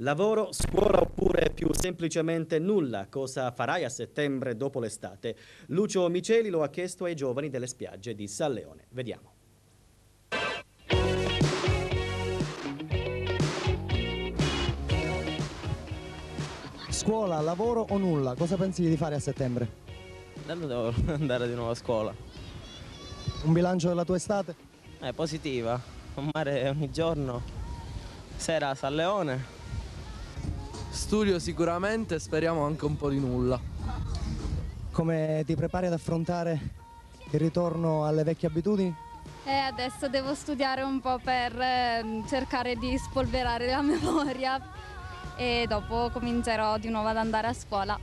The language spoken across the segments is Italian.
Lavoro, scuola oppure più semplicemente nulla? Cosa farai a settembre dopo l'estate? Lucio Miceli lo ha chiesto ai giovani delle spiagge di San Leone. Vediamo. Scuola, lavoro o nulla? Cosa pensi di fare a settembre? Devo andare di nuovo a scuola. Un bilancio della tua estate? È positiva, un mare ogni giorno. Sera a San Leone. Studio sicuramente, speriamo anche un po' di nulla. Come ti prepari ad affrontare il ritorno alle vecchie abitudini? E adesso devo studiare un po' per eh, cercare di spolverare la memoria e dopo comincerò di nuovo ad andare a scuola.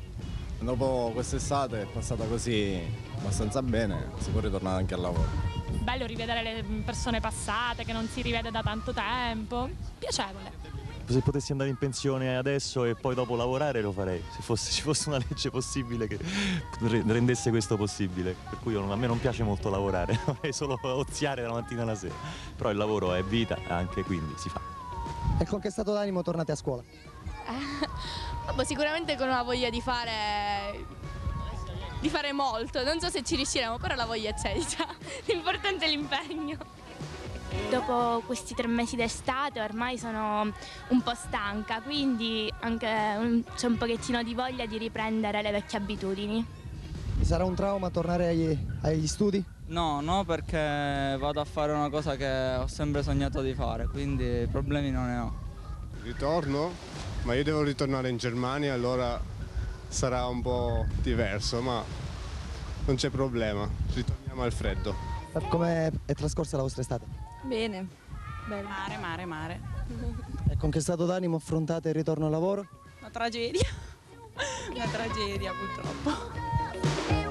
Dopo quest'estate passata così abbastanza bene, si può ritornare anche al lavoro. Bello rivedere le persone passate che non si rivede da tanto tempo. Piacevole. Se potessi andare in pensione adesso e poi dopo lavorare lo farei, se fosse, ci fosse una legge possibile che rendesse questo possibile. Per cui non, a me non piace molto lavorare, vorrei solo oziare dalla mattina alla sera. Però il lavoro è vita, anche quindi si fa. E con che stato d'animo tornate a scuola? Vabbè, sicuramente con una voglia di fare di fare molto, non so se ci riusciremo, però la voglia c'è, diciamo. l'importante è l'impegno. Dopo questi tre mesi d'estate ormai sono un po' stanca, quindi anche un- c'è un pochettino di voglia di riprendere le vecchie abitudini. Sarà un trauma tornare agli, agli studi? No, no, perché vado a fare una cosa che ho sempre sognato di fare, quindi problemi non ne ho. Ritorno? Ma io devo ritornare in Germania, allora sarà un po' diverso, ma non c'è problema. Ritorniamo al freddo. Come è trascorsa la vostra estate? Bene. Mare, mare, mare. E con che stato d'animo affrontate il ritorno al lavoro? Una tragedia. Una tragedia purtroppo.